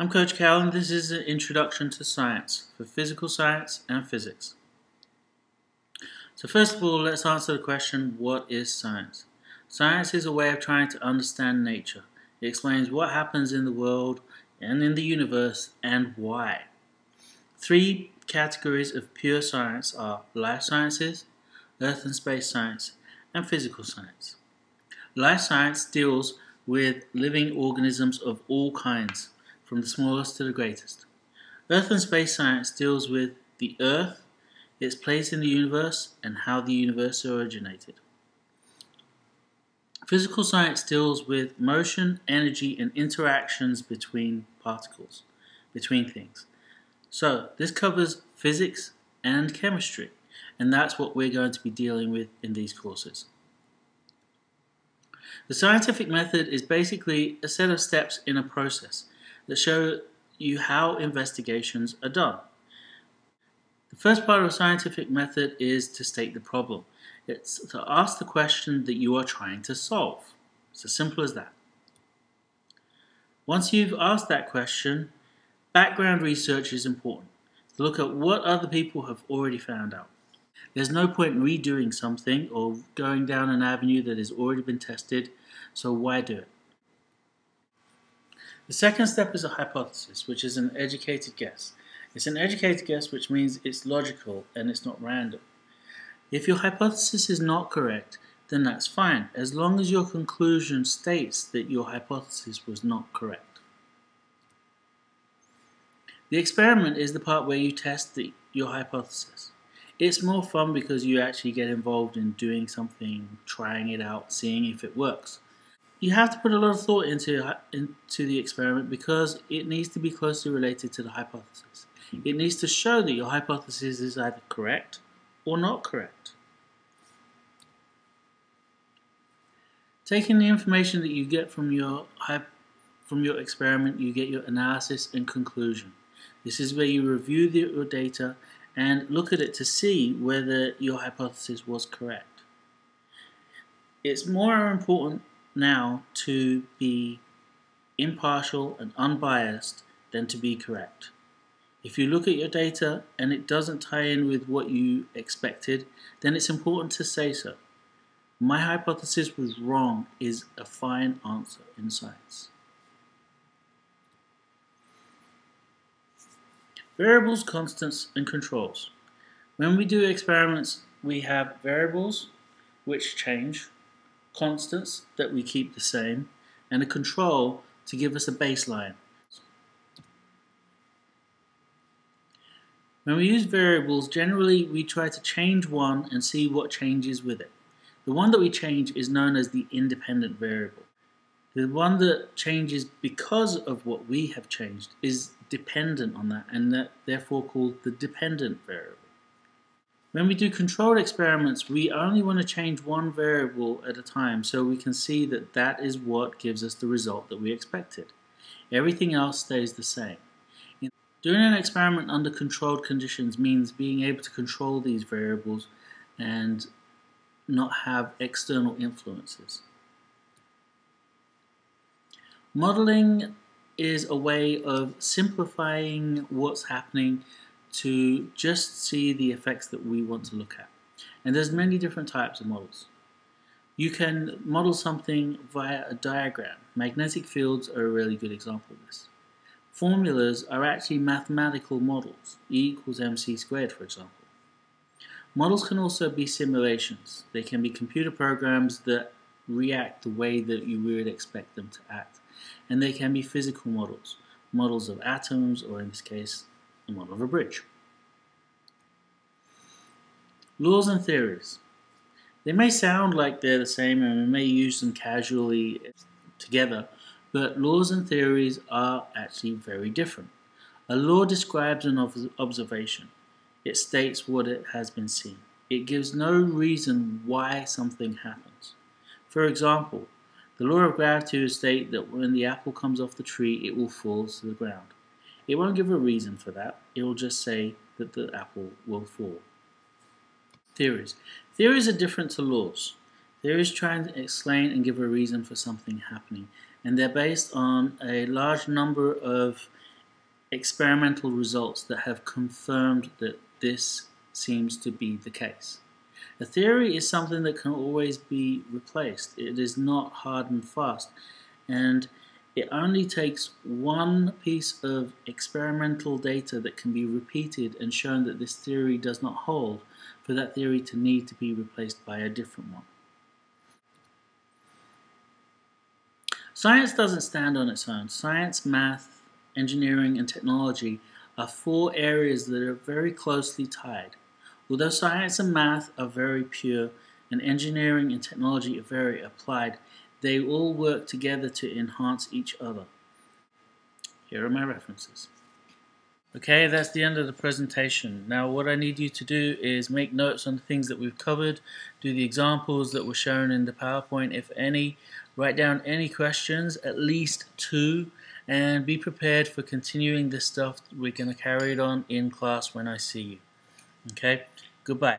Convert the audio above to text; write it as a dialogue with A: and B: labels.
A: I'm Coach Cowland and this is an introduction to science for physical science and physics. So first of all, let's answer the question, what is science? Science is a way of trying to understand nature. It explains what happens in the world and in the universe and why. Three categories of pure science are life sciences, earth and space science, and physical science. Life science deals with living organisms of all kinds from the smallest to the greatest. Earth and space science deals with the Earth, its place in the universe, and how the universe originated. Physical science deals with motion, energy, and interactions between particles, between things. So, this covers physics and chemistry, and that's what we're going to be dealing with in these courses. The scientific method is basically a set of steps in a process that show you how investigations are done. The first part of a scientific method is to state the problem. It's to ask the question that you are trying to solve. It's as simple as that. Once you've asked that question, background research is important. To look at what other people have already found out. There's no point in redoing something or going down an avenue that has already been tested, so why do it? The second step is a hypothesis, which is an educated guess. It's an educated guess, which means it's logical and it's not random. If your hypothesis is not correct, then that's fine, as long as your conclusion states that your hypothesis was not correct. The experiment is the part where you test the, your hypothesis. It's more fun because you actually get involved in doing something, trying it out, seeing if it works you have to put a lot of thought into uh, into the experiment because it needs to be closely related to the hypothesis. It needs to show that your hypothesis is either correct or not correct. Taking the information that you get from your from your experiment, you get your analysis and conclusion. This is where you review the, your data and look at it to see whether your hypothesis was correct. It's more important now to be impartial and unbiased than to be correct. If you look at your data and it doesn't tie in with what you expected, then it's important to say so. My hypothesis was wrong is a fine answer in science. Variables, constants, and controls. When we do experiments, we have variables which change, constants that we keep the same, and a control to give us a baseline. When we use variables, generally we try to change one and see what changes with it. The one that we change is known as the independent variable. The one that changes because of what we have changed is dependent on that and that therefore called the dependent variable. When we do controlled experiments, we only want to change one variable at a time so we can see that that is what gives us the result that we expected. Everything else stays the same. Doing an experiment under controlled conditions means being able to control these variables and not have external influences. Modeling is a way of simplifying what's happening to just see the effects that we want to look at. And there's many different types of models. You can model something via a diagram. Magnetic fields are a really good example of this. Formulas are actually mathematical models. E equals mc squared, for example. Models can also be simulations. They can be computer programs that react the way that you would expect them to act. And they can be physical models, models of atoms, or in this case, model of a bridge. Laws and theories. They may sound like they're the same and we may use them casually together, but laws and theories are actually very different. A law describes an observation. It states what it has been seen. It gives no reason why something happens. For example, the law of gravity will state that when the apple comes off the tree, it will fall to the ground. It won't give a reason for that. It will just say that the apple will fall. Theories. Theories are different to laws. Theories try to explain and give a reason for something happening, and they're based on a large number of experimental results that have confirmed that this seems to be the case. A theory is something that can always be replaced. It is not hard and fast. And it only takes one piece of experimental data that can be repeated and shown that this theory does not hold for that theory to need to be replaced by a different one. Science doesn't stand on its own. Science, math, engineering, and technology are four areas that are very closely tied. Although science and math are very pure, and engineering and technology are very applied, they all work together to enhance each other. Here are my references. Okay, that's the end of the presentation. Now what I need you to do is make notes on the things that we've covered, do the examples that were shown in the PowerPoint if any, Write down any questions, at least two, and be prepared for continuing this stuff. We're going to carry it on in class when I see you. Okay? Goodbye.